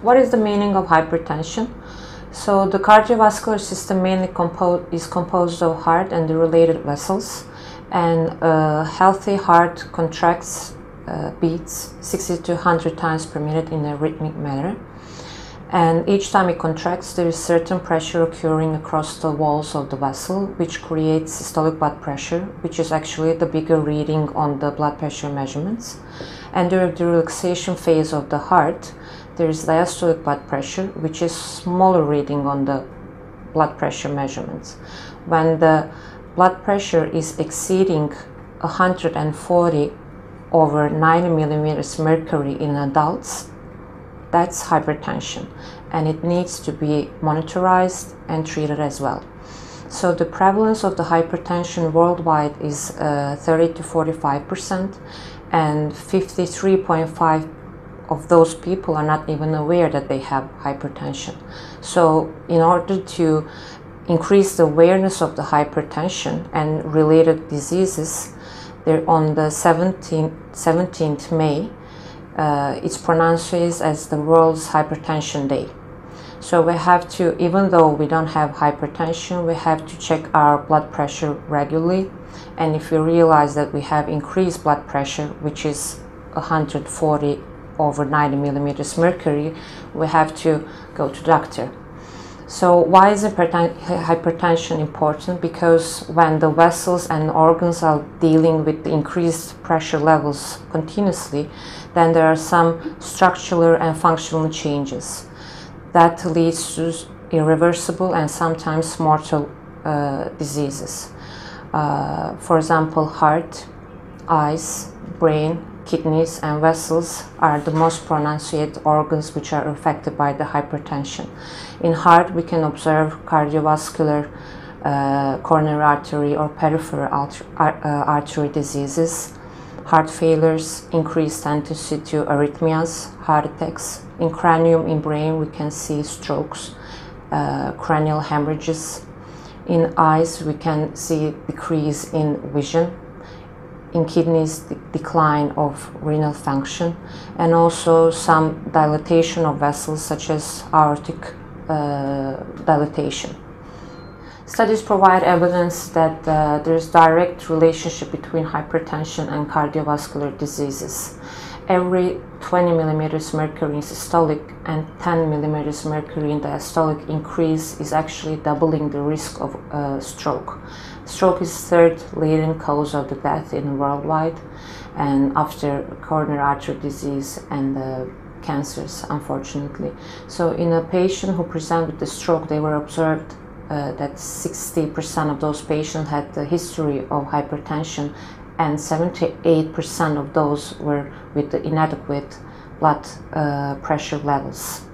What is the meaning of hypertension? So the cardiovascular system mainly compo- is composed of heart and the related vessels, and a healthy heart contracts, uh, beats 60 to 100 times per minute in a rhythmic manner. And each time it contracts, there is certain pressure occurring across the walls of the vessel, which creates systolic blood pressure, which is actually the bigger reading on the blood pressure measurements. And during the relaxation phase of the heart, there is diastolic blood pressure, which is smaller reading on the blood pressure measurements. When the blood pressure is exceeding 140 over 90 millimeters mercury in adults, that's hypertension and it needs to be monitored and treated as well. So the prevalence of the hypertension worldwide is uh, 30 to 45 percent, and 53.5 of those people are not even aware that they have hypertension. So in order to increase the awareness of the hypertension and related diseases, there on the 17th, 17th May, uh, it's pronounced as the World's Hypertension Day. So we have to, even though we don't have hypertension, we have to check our blood pressure regularly. And if we realize that we have increased blood pressure, which is 140 over 90 millimeters mercury, we have to go to doctor. So why is hypertension important? Because when the vessels and organs are dealing with increased pressure levels continuously, then there are some structural and functional changes that leads to irreversible and sometimes mortal uh, diseases. Uh, for example, heart, eyes, brain, kidneys and vessels are the most pronounced organs which are affected by the hypertension. In heart, we can observe cardiovascular, uh, coronary artery or peripheral uh, artery diseases, heart failures, increased tendency to arrhythmias, heart attacks. In cranium, in brain, we can see strokes, uh, cranial hemorrhages. In eyes, we can see decrease in vision, in kidneys decline of renal function and also some dilatation of vessels such as aortic uh, dilatation. Studies provide evidence that uh, there is direct relationship between hypertension and cardiovascular diseases. Every 20 millimeters mercury in systolic and 10 millimeters mercury in diastolic increase is actually doubling the risk of uh, stroke. Stroke is third leading cause of the death in worldwide, and after coronary artery disease and uh, cancers, unfortunately. So, in a patient who presented with the stroke, they were observed uh, that 60% of those patients had the history of hypertension, and 78% of those were with inadequate blood uh, pressure levels.